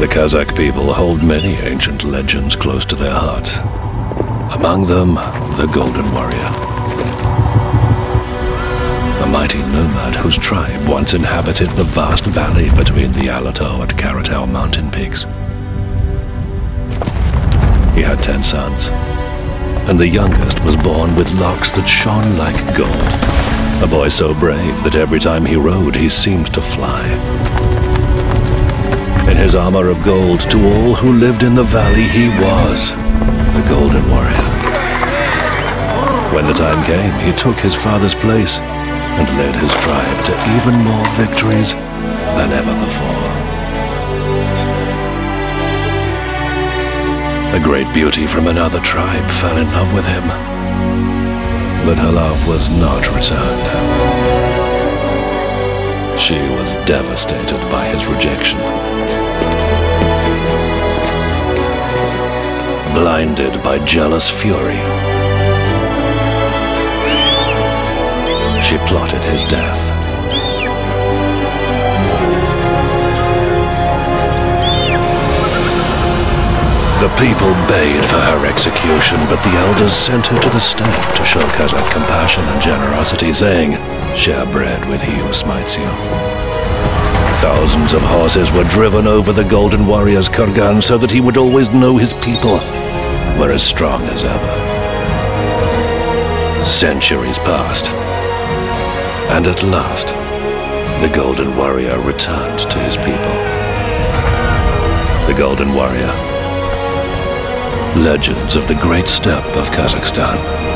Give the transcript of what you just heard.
The Kazakh people hold many ancient legends close to their hearts. Among them, the Golden Warrior. A mighty nomad whose tribe once inhabited the vast valley between the Alatau and Karatau mountain peaks. He had ten sons, and the youngest was born with locks that shone like gold. A boy so brave that every time he rode, he seemed to fly. His armor of gold, to all who lived in the valley, he was the Golden Warrior. When the time came, he took his father's place and led his tribe to even more victories than ever before. A great beauty from another tribe fell in love with him, but her love was not returned. She was devastated by his rejection. Blinded by jealous fury. She plotted his death. The people bayed for her execution, but the elders sent her to the stake to show Kazakh compassion and generosity, saying, Share bread with he who smites you. Thousands of horses were driven over the Golden Warrior's kurgan so that he would always know his people were as strong as ever. Centuries passed, and at last, the Golden Warrior returned to his people. The Golden Warrior. Legends of the Great Steppe of Kazakhstan.